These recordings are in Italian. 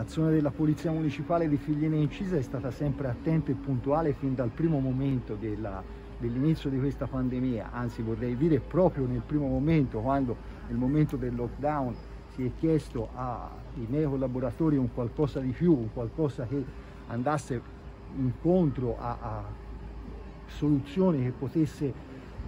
L'azione della Polizia Municipale di Figline Incisa è stata sempre attenta e puntuale fin dal primo momento dell'inizio di questa pandemia, anzi vorrei dire proprio nel primo momento, quando nel momento del lockdown si è chiesto ai miei collaboratori un qualcosa di più, un qualcosa che andasse incontro a, a soluzioni che potesse,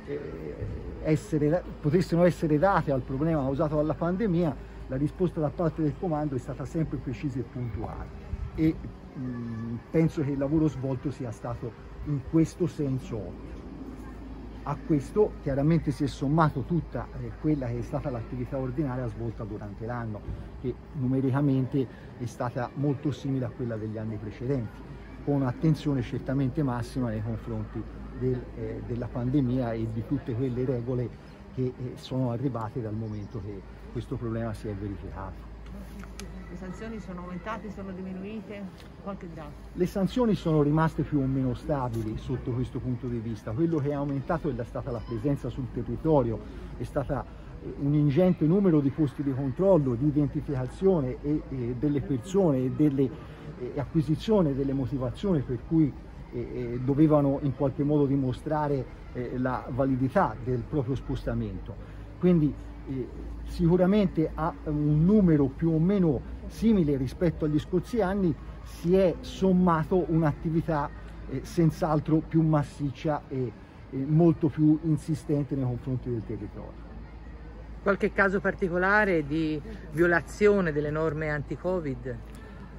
eh, essere, potessero essere date al problema causato dalla pandemia, la risposta da parte del comando è stata sempre precisa e puntuale e mh, penso che il lavoro svolto sia stato in questo senso ottimo. A questo chiaramente si è sommato tutta eh, quella che è stata l'attività ordinaria svolta durante l'anno, che numericamente è stata molto simile a quella degli anni precedenti, con attenzione certamente massima nei confronti del, eh, della pandemia e di tutte quelle regole che eh, sono arrivate dal momento che questo problema si è verificato. Le sanzioni sono aumentate, sono diminuite? Qualche dato? Le sanzioni sono rimaste più o meno stabili sotto questo punto di vista. Quello che è aumentato è stata la presenza sul territorio, è stata eh, un ingente numero di posti di controllo, di identificazione e, e delle persone e delle e acquisizione delle motivazioni per cui eh, dovevano in qualche modo dimostrare eh, la validità del proprio spostamento. Quindi eh, sicuramente a un numero più o meno simile rispetto agli scorsi anni si è sommato un'attività eh, senz'altro più massiccia e, e molto più insistente nei confronti del territorio. Qualche caso particolare di violazione delle norme anti-Covid?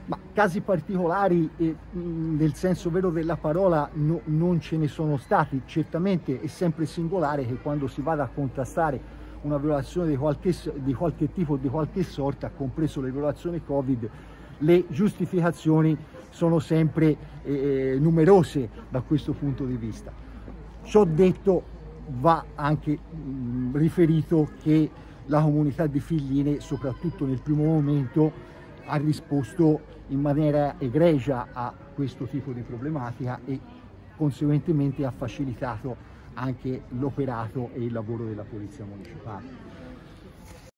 Ma casi particolari, eh, nel senso vero della parola, no, non ce ne sono stati. Certamente è sempre singolare che quando si vada a contrastare una violazione di qualche, di qualche tipo, di qualche sorta, compreso le violazioni Covid, le giustificazioni sono sempre eh, numerose da questo punto di vista. Ciò detto va anche mh, riferito che la comunità di Figline, soprattutto nel primo momento, ha risposto in maniera egregia a questo tipo di problematica e conseguentemente ha facilitato anche l'operato e il lavoro della Polizia Municipale.